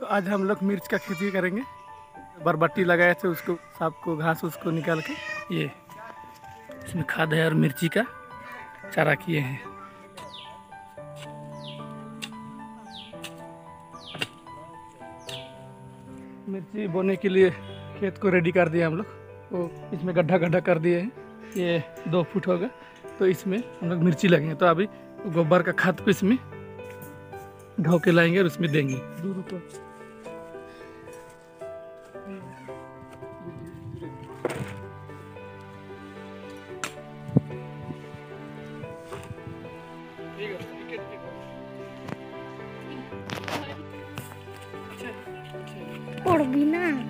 तो आज हम लोग मिर्च का खेती करेंगे। बरबट्टी लगाए थे उसको सांप को घास उसको निकाल के। ये इसमें खाद है और मिर्ची का चारा किए हैं। मिर्ची बोने के लिए खेत को रेडी कर दिया हम लोग। तो इसमें गड्ढा गड्ढा कर दिए हैं। ये दो फुट होगा। तो इसमें हम लोग मिर्ची लगेंगे। तो अभी गोबर का खाद को इसमें ढो के लाएँगे और उसमें देंगे। Por.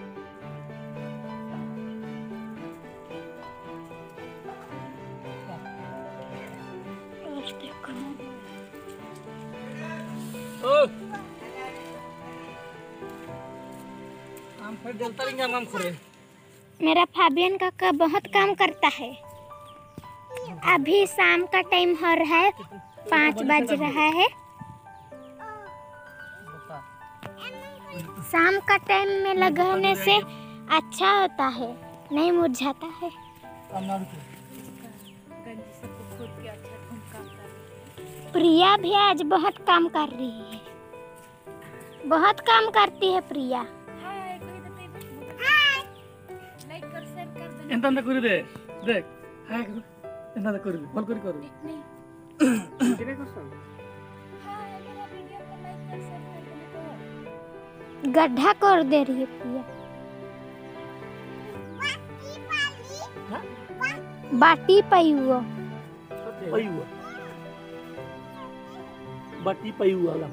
मेरा फाबियन काका बहुत काम करता है। अभी शाम का टाइम हो रहा है पाँच बज रहा है। शाम का टाइम में लगाने से अच्छा होता है नहीं मुरझाता है। प्रिया भी आज बहुत काम कर रही है। बहुत काम करती है प्रिया। हाय हाय ಕುರಿದೆ ದೇಕ್ कर दे। ಎಂತ ಅಂತ ಕುರಿದೆ ಬಲ್ ಕುರಿ ಕುರು गड्ढा कर दे रही है प्रिया। हाँ? बाटी पाई हुआ। पाई हुआ? बाटी पई हुआ लम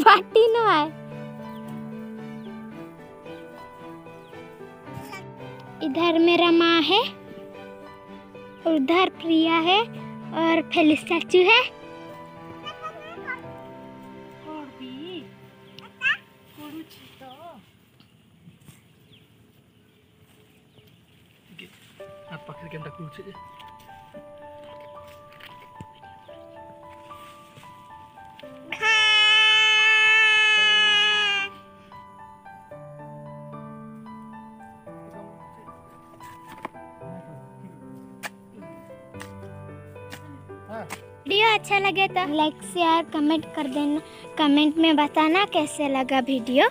बाटी ना है। इधर मेरा माँ है उधर प्रिया है और फेलिस स्टैचू है। पकड़ के वीडियो अच्छा लगे तो लाइक, शेयर, कमेंट कर देना। कमेंट में बताना कैसे लगा वीडियो।